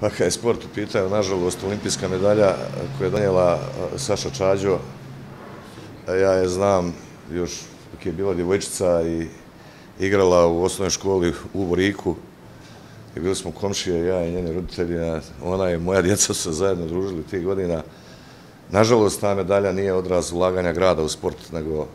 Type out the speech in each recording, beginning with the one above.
Pa kada je sport u pitanju, nažalost, olimpijska medalja koju je donijela Saša Čađo, ja je znam još dok je bila djevojčica i igrala u osnovnoj školi u Voriku. I bili smo komšije, ja i njeni roditelji, ona i moja djeca su se zajedno družili tih godina. Nažalost, ta medalja nije odraz ulaganja grada u sport, nego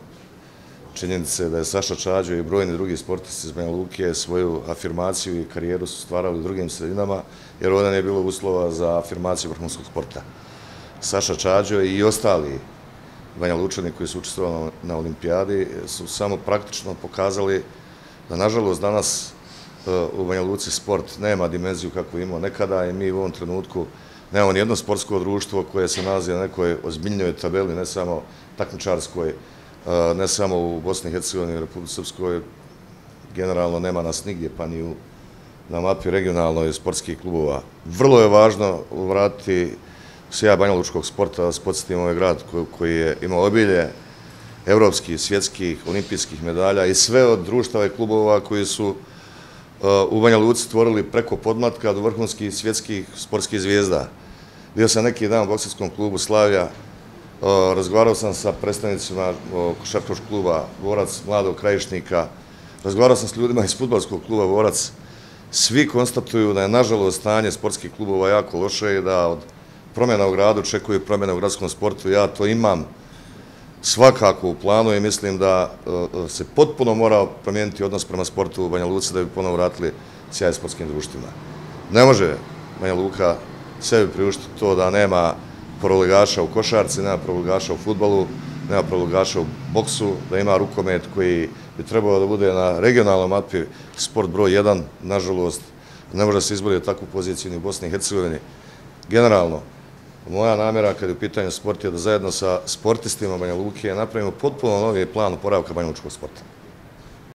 činjenice da je Saša Čađo i brojni drugi sportisti iz Banja Luke svoju afirmaciju i karijeru su stvarali u drugim sredinama, jer ovdje nije bilo uslova za afirmaciju vrhunskog sporta. Saša Čađo i ostali Banja Lučani koji su učestvovali na olimpijadi su samo praktično pokazali da, nažalost, danas eh, u Banja Luci sport nema dimenziju kako imao nekada i mi u ovom trenutku nemamo nijedno sportsko društvo koje se nalazi na nekoj ozbiljnjoj tabeli, ne samo takmičarskoj, ne samo u Bosni i Hercegovini i Republike Srpskoj, generalno nema nas nigdje, pa ni u, na mapi regionalnoj sportskih klubova. Vrlo je važno vratiti sjaja banjalučkog sporta, da se podsjetimo ovaj grad koji je imao obilje evropskih, svjetskih, olimpijskih medalja i sve od društava i klubova koji su u Banja Luci stvorili preko podmatka do vrhunskih svjetskih sportskih zvijezda. Bio sam neki dan u boksarskom klubu Slavija, razgovarao sam sa predstavnicima košarkaškog kluba Vorac, mladog krajišnika, razgovarao sam s ljudima iz futbalskog kluba Vorac, svi konstatuju da je nažalost stanje sportskih klubova jako loše i da od promjena u gradu očekuju promjene u gradskom sportu. Ja to imam svakako u planu i mislim da se potpuno mora promijeniti odnos prema sportu u Banja Luci da bi ponovo vratili sjaj sportskim društvima. Ne može Banja Luka sebi priuštiti to da nema prologaša u košarci, nema prologaša u futbalu, nema prologaša u boksu, da ima rukomet koji bi trebao da bude na regionalnom mapi sport broj 1, nažalost, ne može se izboliti takvu poziciju ni u Bosni i Hercegovini. Generalno, moja namjera kad je u pitanju sport je da zajedno sa sportistima Banja Luke napravimo potpuno novi plan uporavka banjalučkog sporta.